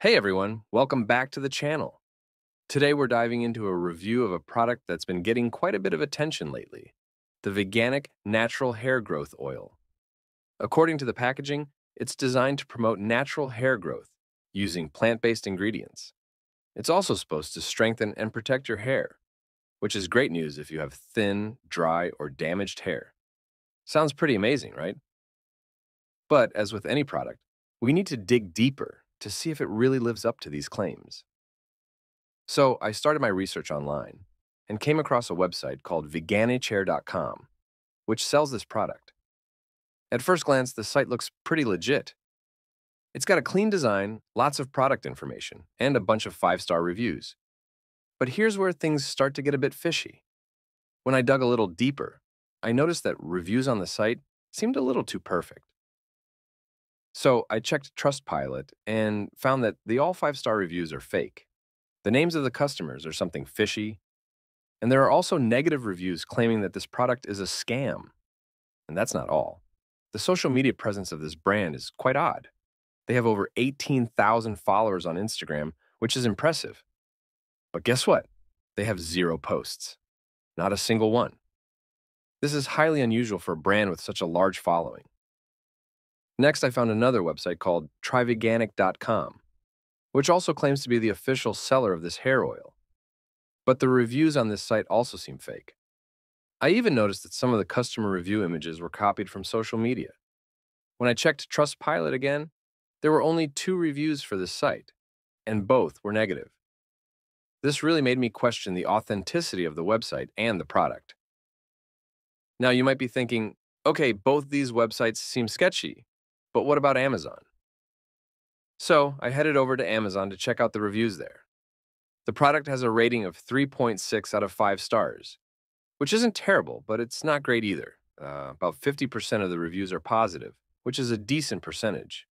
Hey everyone, welcome back to the channel. Today we're diving into a review of a product that's been getting quite a bit of attention lately the Veganic Natural Hair Growth Oil. According to the packaging, it's designed to promote natural hair growth using plant based ingredients. It's also supposed to strengthen and protect your hair, which is great news if you have thin, dry, or damaged hair. Sounds pretty amazing, right? But as with any product, we need to dig deeper to see if it really lives up to these claims. So I started my research online and came across a website called Veganichair.com, which sells this product. At first glance, the site looks pretty legit. It's got a clean design, lots of product information, and a bunch of five star reviews. But here's where things start to get a bit fishy. When I dug a little deeper, I noticed that reviews on the site seemed a little too perfect. So I checked Trustpilot and found that the all five star reviews are fake. The names of the customers are something fishy, and there are also negative reviews claiming that this product is a scam. And that's not all. The social media presence of this brand is quite odd. They have over 18,000 followers on Instagram, which is impressive. But guess what? They have zero posts. Not a single one. This is highly unusual for a brand with such a large following. Next, I found another website called tryveganic.com, which also claims to be the official seller of this hair oil. But the reviews on this site also seem fake. I even noticed that some of the customer review images were copied from social media. When I checked Trustpilot again, there were only two reviews for this site, and both were negative. This really made me question the authenticity of the website and the product. Now, you might be thinking, okay, both these websites seem sketchy. But what about Amazon? So I headed over to Amazon to check out the reviews there. The product has a rating of 3.6 out of 5 stars, which isn't terrible, but it's not great either. Uh, about 50% of the reviews are positive, which is a decent percentage.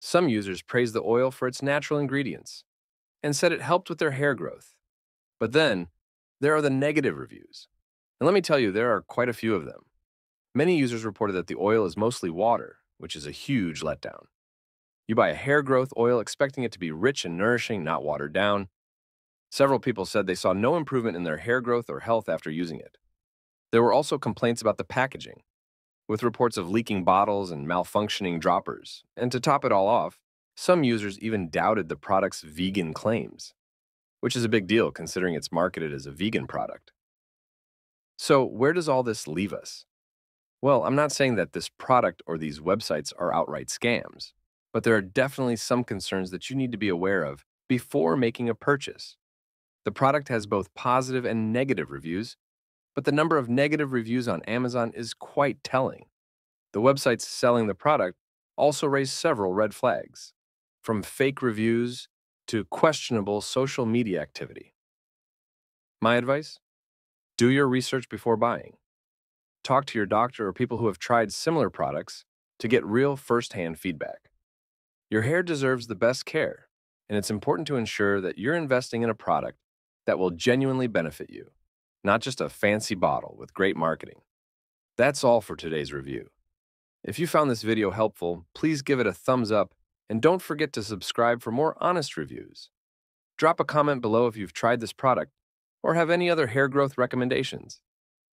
Some users praised the oil for its natural ingredients and said it helped with their hair growth. But then, there are the negative reviews. And let me tell you, there are quite a few of them. Many users reported that the oil is mostly water, which is a huge letdown. You buy a hair growth oil expecting it to be rich and nourishing, not watered down. Several people said they saw no improvement in their hair growth or health after using it. There were also complaints about the packaging, with reports of leaking bottles and malfunctioning droppers. And to top it all off, some users even doubted the product's vegan claims, which is a big deal considering it's marketed as a vegan product. So, where does all this leave us? Well, I'm not saying that this product or these websites are outright scams, but there are definitely some concerns that you need to be aware of before making a purchase. The product has both positive and negative reviews, but the number of negative reviews on Amazon is quite telling. The websites selling the product also raise several red flags, from fake reviews to questionable social media activity. My advice? Do your research before buying talk to your doctor or people who have tried similar products to get real firsthand feedback. Your hair deserves the best care, and it's important to ensure that you're investing in a product that will genuinely benefit you, not just a fancy bottle with great marketing. That's all for today's review. If you found this video helpful, please give it a thumbs up and don't forget to subscribe for more honest reviews. Drop a comment below if you've tried this product or have any other hair growth recommendations.